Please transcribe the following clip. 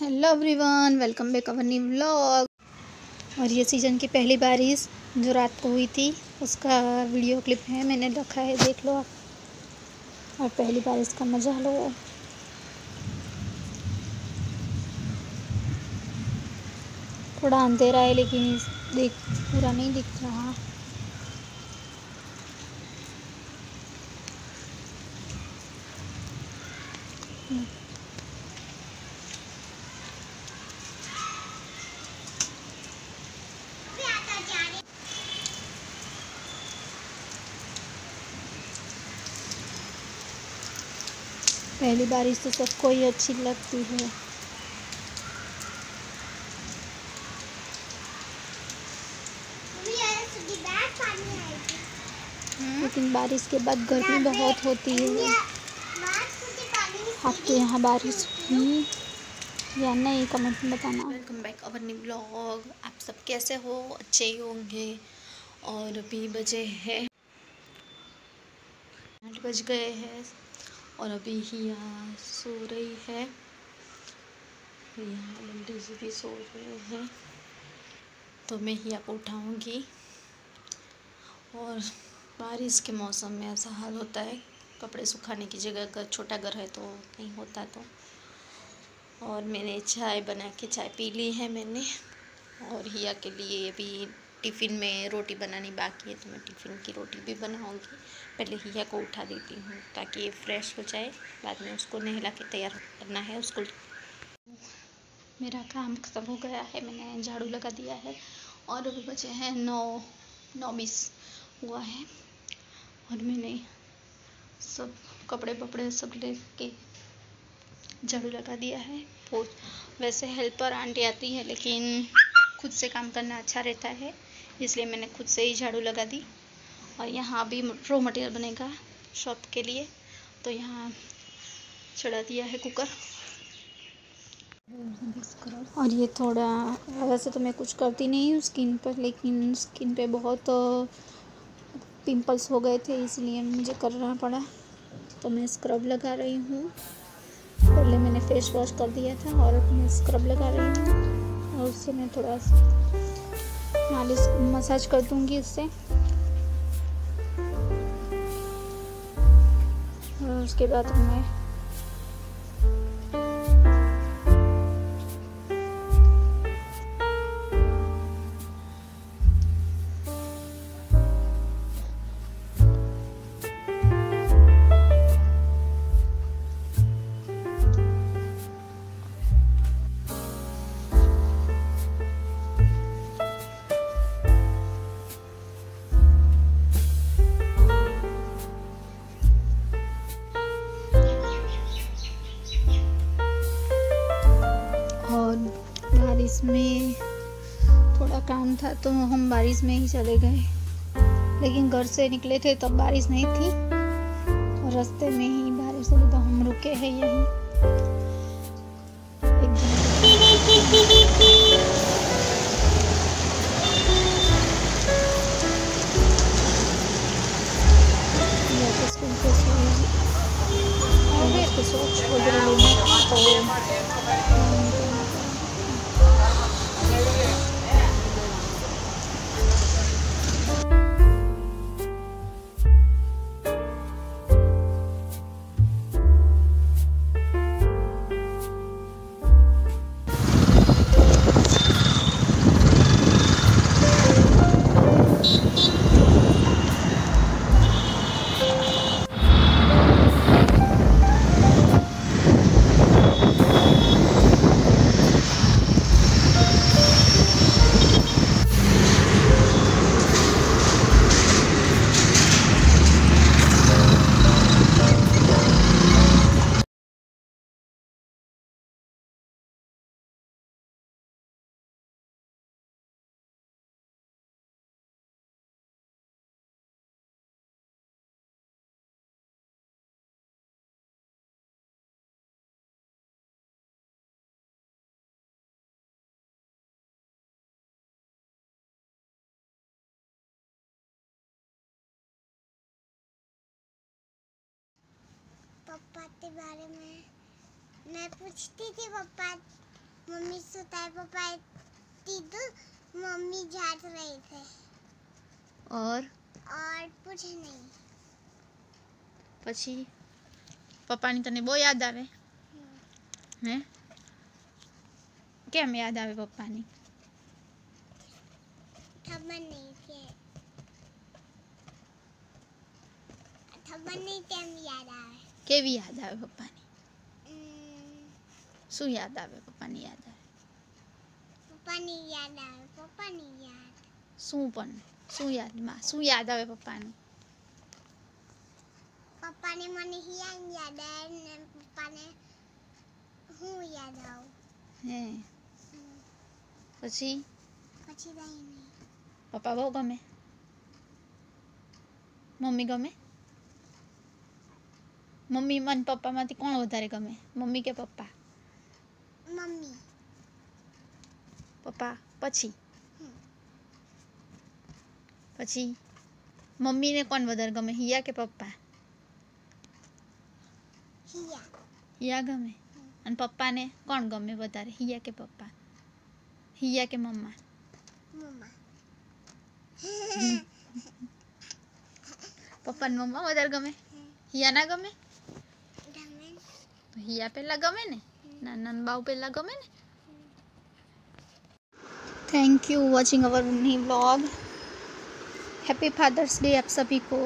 Hello everyone welcome back our new vlog और ये season की पहली बारिश जो रात को हुई थी, उसका वीडियो क्लिप है, मैंने रखा है, देख लो आप। और पहली बारिश का मज़ा लो। थोड़ा अंधेरा है, लेकिन देख, पूरा नहीं दिख रहा। पहली बारिश तो सबको ही अच्छी लगती है। लेकिन बारिश के बाद गर्मी बहुत होती है। आपके यहाँ बारिश हुई या नहीं कमेंट में बताना। Welcome back our new blog आप सब कैसे हो? अच्छे ही होंगे और अभी बजे हैं। आठ बज गए हैं। और अभी यहाँ सो रही है। यहाँ बंटी जी भी सो रहे हैं। तो मैं ही को उठाऊँगी। और बारिश के मौसम में ऐसा हाल होता है, कपड़े सुखाने की जगह अगर छोटा घर है तो नहीं होता तो। और मैंने चाय बना के चाय पी ली है मैंने। और हिया के लिए अभी टिफ़िन में रोटी बनानी बाकी है तो मैं टिफ़िन की रोटी भी बनाऊँगी। पहले हिया को उठा देती हूँ ताकि ये फ्रेश हो जाए। बाद में उसको नहला के तैयार करना है उसको। मेरा काम ख़त्म हो गया है, मैंने झाड़ू लगा दिया है और अभी बचे हैं नौ नौ बीस हुआ है। और मैंने सब कपड़े वपड़े सब ले के झाड़ू लगा दिया है। वैसे हेल्पर आंटी आती है, लेकिन खुद से काम करना अच्छा रहता है, इसलिए मैंने खुद से ही झाड़ू लगा दी। और यहाँ भी रो मटेरियल बनेगा शॉप के लिए तो यहाँ चढ़ा दिया है कुकर और ये थोड़ा, वैसे तो मैं कुछ करती नहीं हूँ स्किन पर, लेकिन स्किन पे बहुत पिंपल्स हो गए थे, इसलिए मुझे करना पड़ा। तो मैं स्क्रब लगा रही हूँ। पहले मैंने फेस वॉश कर दिया था और मैं स्क्रब लगा रही हूँ। और उससे मैं थोड़ा मालिश मसाज कर दूँगी इससे और उसके बाद मैं काम था तो हम बारिश में ही चले गए। लेकिन घर से निकले थे तब बारिश नहीं थी। और रास्ते में ही बारिश हुई तो हम रुके हैं यहीं। सोच वगैरह लेना तो पापा के बारे में मैं पूछती थी पापा मम्मी सुता है पापा टीटू मम्मी झाड़ रहे थे और और कुछ नहीं પછી પપ્પાની તને બહુ યાદ આવે હે કેમ યાદ આવે પપ્પાની खबर नहीं थे खबर नहीं टेम याद आवे કેવી યાદ આવે પપ્પાની શું યાદ આવે પપ્પાની યાદ આવે પપ્પાની યાદ આવે પપ્પાની યાદ શું પણ શું યાદમાં શું યાદ આવે પપ્પાનું પપ્પાને મને હિયાન યાદ આવે ને પપ્પાને હું યાદ આવું હે પછી પછી નહીં પપ્પા બહુ ગમે મમ્મી ગમે મમ્મી મને પપ્પામાંથી કોણ વધારે ગમે મમ્મી કે પપ્પા મમ્મી પપ્પા પછી હમ. પછી મમ્મીને કોણ વધારે ગમે હિયા કે પપ્પા હિયા હિયા ગમે અને પપ્પાને કોણ ગમે વધારે હિયા કે પપ્પા હિયા કે મમ્મા મમ્મા પપ્પાને મમ્મા વધારે ગમે હિયા ના ગમે ગમે તો હિયા પહેલાં ગમે ને નાના બાઉ પહેલાં ગમે ને thank you watching our vlog happy father's day आप सभी को